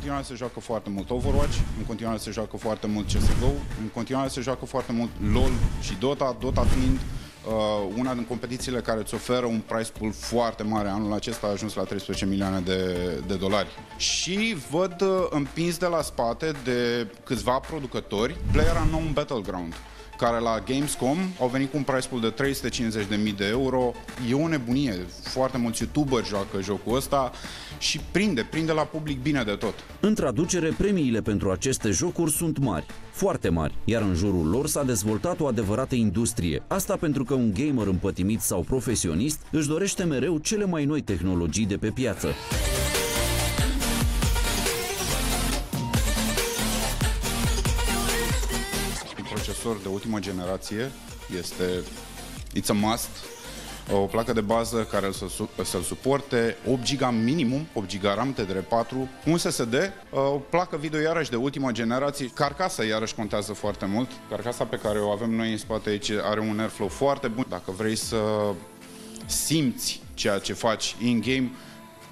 continuare se joacă foarte mult Overwatch, în continuare se joacă foarte mult CSGO, în continuare se joacă foarte mult LoL și Dota, Dota fiind uh, una din competițiile care îți oferă un price pool foarte mare. Anul acesta a ajuns la 13 milioane de, de dolari. Și văd uh, împins de la spate de câțiva producători PlayerUnknown Battleground care la Gamescom au venit cu un price pool de 350.000 de euro. E o nebunie. Foarte mulți youtuberi joacă jocul ăsta și prinde, prinde la public bine de tot. În traducere, premiile pentru aceste jocuri sunt mari, foarte mari, iar în jurul lor s-a dezvoltat o adevărată industrie. Asta pentru că un gamer împătimit sau profesionist își dorește mereu cele mai noi tehnologii de pe piață. Procesor de ultimă generație este it's a must o placă de bază care să, să-l suporte, 8 GB minimum, 8 GB RAM TDR4, un SSD, o placă video iarăși de ultima generație, carcasa iarăși contează foarte mult, carcasa pe care o avem noi în spate aici are un airflow foarte bun, dacă vrei să simți ceea ce faci in-game,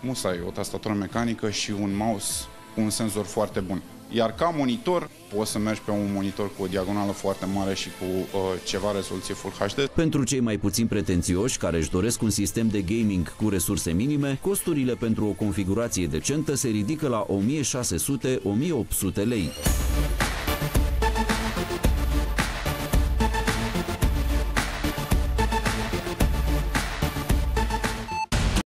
musai o tastatură mecanică și un mouse cu un senzor foarte bun. Iar ca monitor, poți să mergi pe un monitor cu o diagonală foarte mare și cu uh, ceva rezoluție Full HD. Pentru cei mai puțin pretențioși care își doresc un sistem de gaming cu resurse minime, costurile pentru o configurație decentă se ridică la 1600-1800 lei.